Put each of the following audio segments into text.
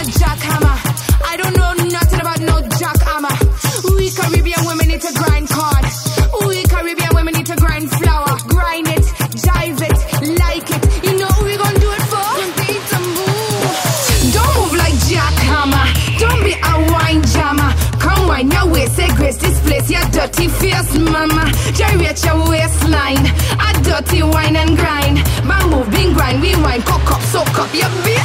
a jackhammer. I don't know nothing about no jackhammer. We Caribbean women need to grind card. We Caribbean women need to grind flour. Grind it, jive it, like it. You know we gonna do it for? Don't move like jackhammer. Don't be a wine jammer. Come wine your waist, say grace this place. Your dirty face, mama. Gyrate your waistline. A dirty wine and grind. Move, bing grind, rewind, cock up, soak up your.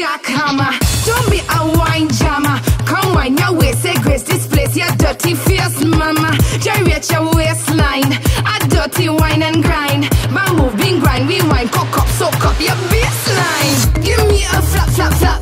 Jackhammer. Don't be a wine jammer. Come wine your waist, say grace this place. Your dirty face, mama. Gyrate your waistline. A dirty wine and grind. Move, bing grind, rewind, cock up, soak up your baseline. Give me a flap, flap, flap.